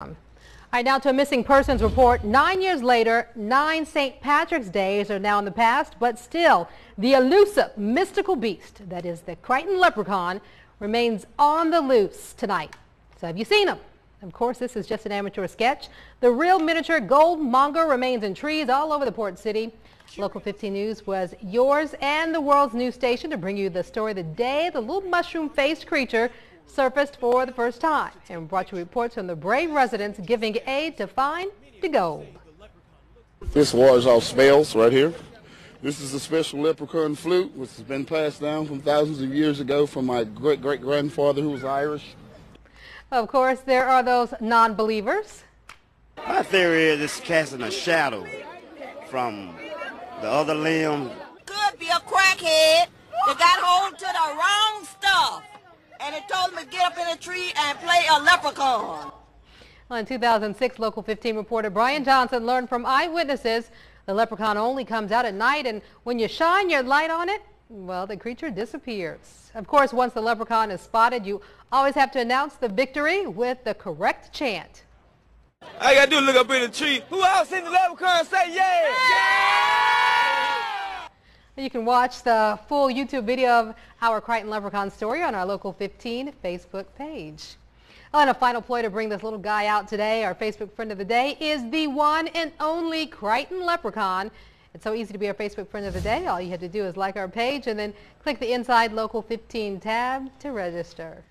Um, all right, now to a missing persons report. Nine years later, nine St. Patrick's Days are now in the past, but still, the elusive mystical beast that is the Crichton Leprechaun remains on the loose tonight. So have you seen him? Of course, this is just an amateur sketch. The real miniature gold monger remains in trees all over the port city. Local 15 News was yours and the world's news station to bring you the story of the day the little mushroom-faced creature surfaced for the first time and brought you reports from the brave residents giving aid to find the gold. This wars off spells right here. This is a special leprechaun flute which has been passed down from thousands of years ago from my great-great-grandfather who was Irish. Of course, there are those non-believers. My theory is it's casting a shadow from the other limb. Could be a crackhead that got hold to the wrong stuff and it told him to get up in a tree and play a leprechaun. Well, in 2006, Local 15 reporter Brian Johnson learned from eyewitnesses the leprechaun only comes out at night, and when you shine your light on it, well, the creature disappears. Of course, once the leprechaun is spotted, you always have to announce the victory with the correct chant. I gotta do look up in the tree. Who else seen the leprechaun say yeah? yeah! You can watch the full YouTube video of our Crichton Leprechaun story on our Local 15 Facebook page. And a final ploy to bring this little guy out today, our Facebook friend of the day, is the one and only Crichton Leprechaun. It's so easy to be our Facebook friend of the day. All you have to do is like our page and then click the Inside Local 15 tab to register.